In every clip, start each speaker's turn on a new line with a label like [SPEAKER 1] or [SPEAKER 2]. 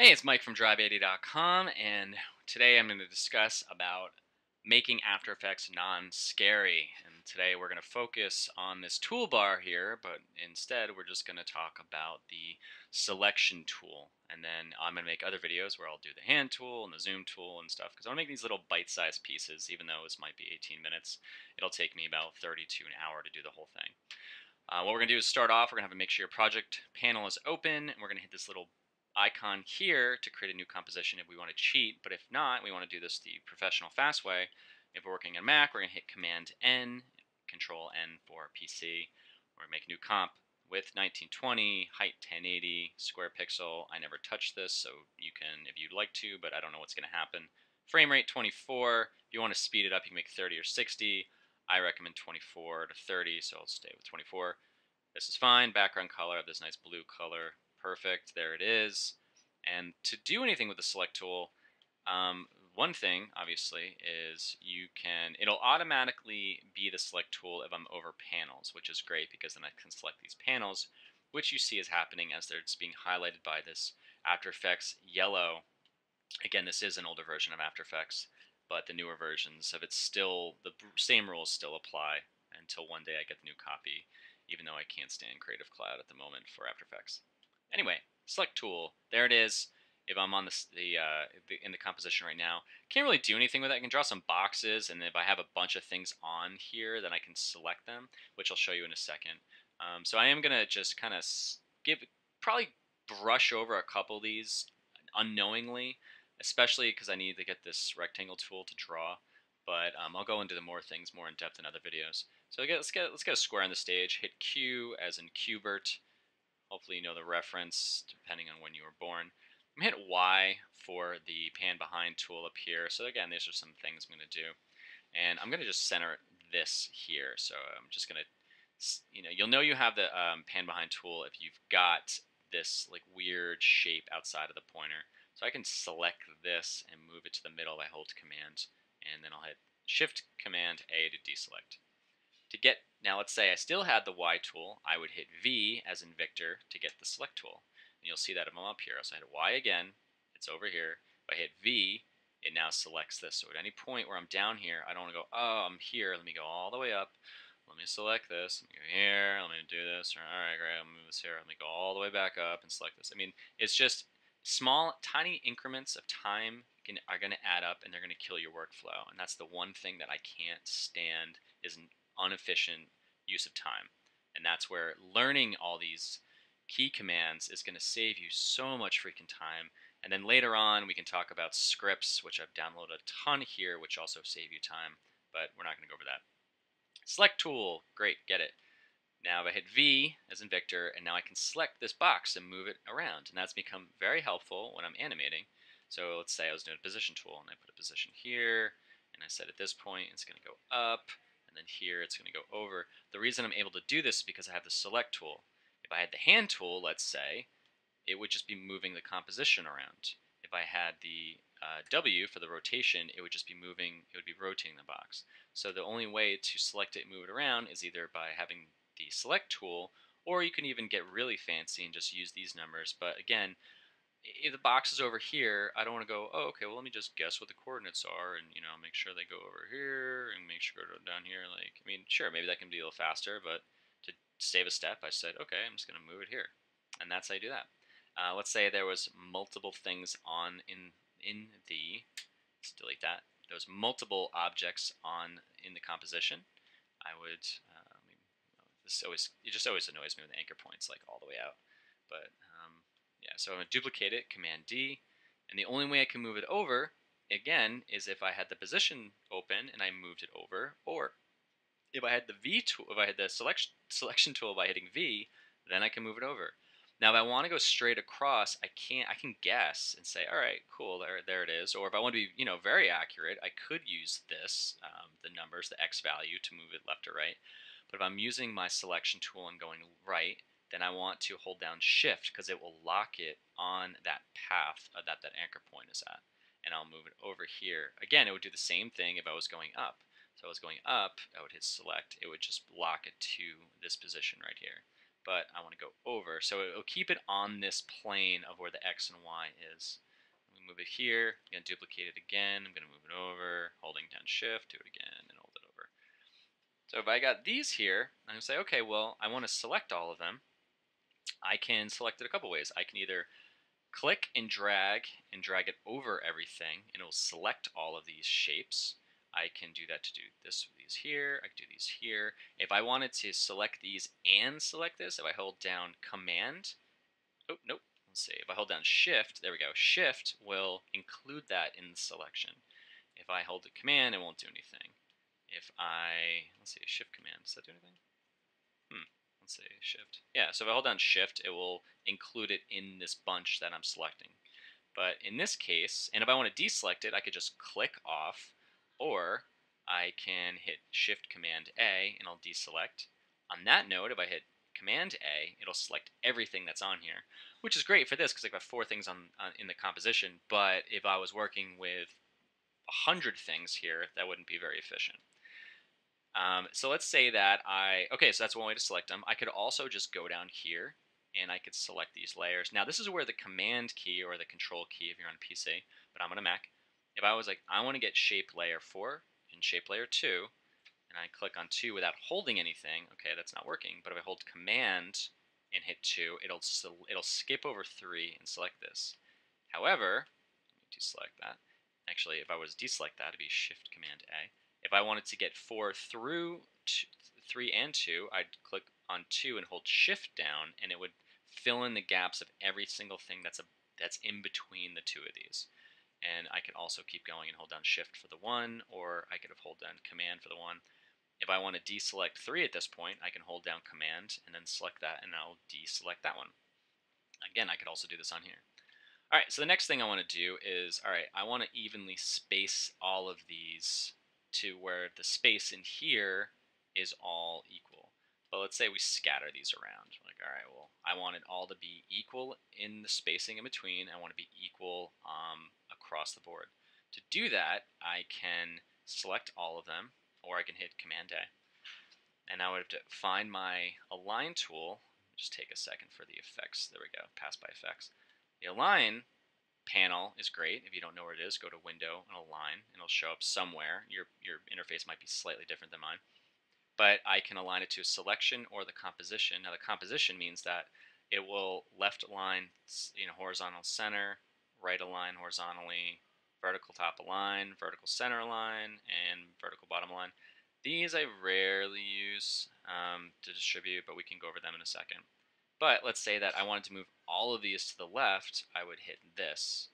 [SPEAKER 1] Hey, it's Mike from Drive80.com, and today I'm going to discuss about making After Effects non-scary. And today we're going to focus on this toolbar here, but instead we're just going to talk about the selection tool. And then I'm going to make other videos where I'll do the hand tool and the zoom tool and stuff, because I want to make these little bite-sized pieces, even though this might be 18 minutes. It'll take me about 30 to an hour to do the whole thing. Uh, what we're going to do is start off, we're going to have to make sure your project panel is open, and we're going to hit this little icon here to create a new composition if we want to cheat, but if not, we want to do this the professional fast way. If we're working on Mac, we're going to hit Command N, Control N for PC. We're going to make a new comp with 1920, height 1080, square pixel. I never touched this, so you can if you'd like to, but I don't know what's going to happen. Frame rate 24. If you want to speed it up, you can make 30 or 60. I recommend 24 to 30, so I'll stay with 24. This is fine. Background color, have this nice blue color. Perfect, there it is. And to do anything with the select tool, um, one thing, obviously, is you can, it'll automatically be the select tool if I'm over panels, which is great because then I can select these panels, which you see is happening as they're being highlighted by this After Effects yellow. Again, this is an older version of After Effects, but the newer versions of it still, the same rules still apply until one day I get the new copy, even though I can't stand Creative Cloud at the moment for After Effects. Anyway, select tool. There it is. If I'm on the, the, uh, in the composition right now, can't really do anything with it. I can draw some boxes, and if I have a bunch of things on here, then I can select them, which I'll show you in a second. Um, so I am gonna just kind of give probably brush over a couple of these unknowingly, especially because I need to get this rectangle tool to draw. But um, I'll go into the more things more in depth in other videos. So let's get let's get a square on the stage. Hit Q as in Qbert. Hopefully you know the reference, depending on when you were born. I'm going to hit Y for the pan behind tool up here. So again, these are some things I'm going to do. And I'm going to just center this here. So I'm just going to, you know, you'll know you have the um, pan behind tool if you've got this like weird shape outside of the pointer. So I can select this and move it to the middle by hold command. And then I'll hit shift command A to deselect. To get, now let's say I still had the Y tool, I would hit V as in Victor to get the select tool. And you'll see that if I'm up here, so I hit Y again, it's over here. If I hit V, it now selects this. So at any point where I'm down here, I don't want to go, oh, I'm here, let me go all the way up. Let me select this, let me go here, let me do this, all right, great, I'll move this here, let me go all the way back up and select this. I mean, it's just small, tiny increments of time can, are going to add up and they're going to kill your workflow. And that's the one thing that I can't stand is inefficient use of time. And that's where learning all these key commands is going to save you so much freaking time. And then later on, we can talk about scripts, which I've downloaded a ton here, which also save you time, but we're not going to go over that. Select tool, great, get it. Now if I hit V as in Victor, and now I can select this box and move it around, and that's become very helpful when I'm animating. So let's say I was doing a position tool, and I put a position here, and I said at this point it's going to go up, and then here it's going to go over. The reason I'm able to do this is because I have the select tool. If I had the hand tool, let's say, it would just be moving the composition around. If I had the uh, W for the rotation, it would just be moving, it would be rotating the box. So the only way to select it and move it around is either by having the select tool, or you can even get really fancy and just use these numbers. But again, if the box is over here, I don't want to go, oh, okay, well, let me just guess what the coordinates are and, you know, make sure they go over here and make sure go down here. Like, I mean, sure, maybe that can be a little faster, but to save a step, I said, okay, I'm just going to move it here. And that's how you do that. Uh, let's say there was multiple things on in, in the, let's delete that. There was multiple objects on in the composition. I would, uh, this always, it just always annoys me when the anchor points like all the way out. But yeah, so I'm going to duplicate it, Command D, and the only way I can move it over, again, is if I had the position open and I moved it over, or if I had the V tool, if I had the selection, selection tool by hitting V, then I can move it over. Now, if I want to go straight across, I can't. I can guess and say, all right, cool, there, there it is. Or if I want to be, you know, very accurate, I could use this, um, the numbers, the X value, to move it left or right. But if I'm using my selection tool and going right, then I want to hold down shift because it will lock it on that path uh, that that anchor point is at. And I'll move it over here. Again, it would do the same thing if I was going up. So I was going up, I would hit select, it would just lock it to this position right here. but I want to go over. So it'll keep it on this plane of where the x and y is. We move it here, I'm going to duplicate it again, I'm going to move it over, holding down shift, do it again, and hold it over. So if I got these here, I'm going to say, okay, well, I want to select all of them. I can select it a couple ways. I can either click and drag and drag it over everything and it will select all of these shapes. I can do that to do this with these here, I can do these here. If I wanted to select these and select this, if I hold down command, oh, nope, let's see, if I hold down shift, there we go, shift will include that in the selection. If I hold the command, it won't do anything. If I, let's see, shift command, does that do anything? Hmm, let's see, shift. Yeah, so if I hold down shift, it will include it in this bunch that I'm selecting. But in this case, and if I want to deselect it, I could just click off, or I can hit Shift Command A and I'll deselect. On that note, if I hit Command A, it'll select everything that's on here, which is great for this because I've got four things on, on in the composition. But if I was working with a hundred things here, that wouldn't be very efficient. Um, so let's say that I, okay, so that's one way to select them. I could also just go down here and I could select these layers. Now this is where the command key or the control key if you're on PC, but I'm on a Mac. If I was like, I want to get shape layer 4 and shape layer 2, and I click on 2 without holding anything, okay, that's not working. But if I hold command and hit 2, it'll, it'll skip over 3 and select this. However, let me deselect that. Actually, if I was deselect that, it'd be shift command A. If I wanted to get 4 through two, 3 and 2, I'd click on 2 and hold shift down, and it would fill in the gaps of every single thing that's a that's in between the two of these. And I could also keep going and hold down shift for the 1, or I could have hold down command for the 1. If I want to deselect 3 at this point, I can hold down command and then select that, and I'll deselect that one. Again, I could also do this on here. All right, so the next thing I want to do is, all right, I want to evenly space all of these to where the space in here is all equal. But let's say we scatter these around. Like, all right, well, I want it all to be equal in the spacing in between. I want to be equal um, across the board. To do that, I can select all of them, or I can hit Command A. And now I have to find my Align tool. Just take a second for the effects. There we go, pass by effects. The Align panel is great. If you don't know where it is, go to Window and Align, and it'll show up somewhere. Your, your interface might be slightly different than mine. But I can align it to a selection or the composition. Now the composition means that it will left align, you know, horizontal center, right align horizontally, vertical top align, vertical center align, and vertical bottom align. These I rarely use um, to distribute, but we can go over them in a second. But let's say that I wanted to move all of these to the left, I would hit this.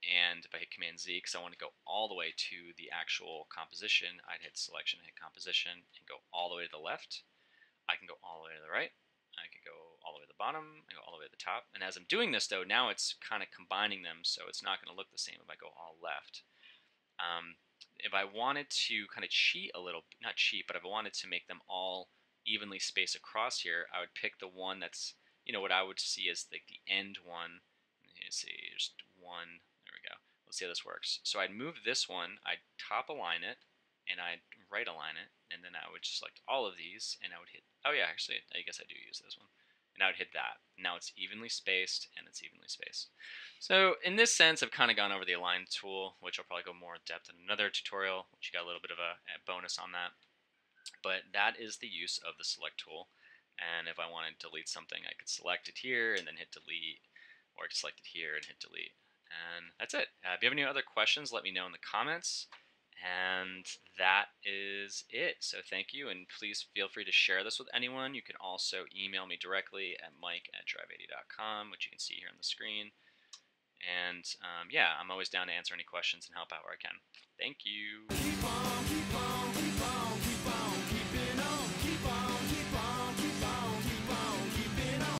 [SPEAKER 1] And if I hit Command Z, because I want to go all the way to the actual composition, I'd hit Selection, hit Composition, and go all the way to the left. I can go all the way to the right. I could go all the way to the bottom, I go all the way to the top. And as I'm doing this, though, now it's kind of combining them, so it's not going to look the same if I go all left. Um, if I wanted to kind of cheat a little, not cheat, but if I wanted to make them all evenly spaced across here, I would pick the one that's, you know, what I would see as like the end one. You see, just one. There we go. Let's see how this works. So I'd move this one, I'd top align it, and I'd right align it, and then I would select all of these, and I would hit, oh yeah, actually, I guess I do use this one. And I would hit that. Now it's evenly spaced, and it's evenly spaced. So in this sense, I've kind of gone over the align tool, which I'll probably go more in depth in another tutorial, which you got a little bit of a bonus on that. But that is the use of the select tool. And if I want to delete something, I could select it here and then hit delete, or I could select it here and hit delete. And that's it. Uh, if you have any other questions, let me know in the comments. And that is it. So thank you, and please feel free to share this with anyone. You can also email me directly at mike at drive80.com, which you can see here on the screen. And um, yeah, I'm always down to answer any questions and help out where I can. Thank you.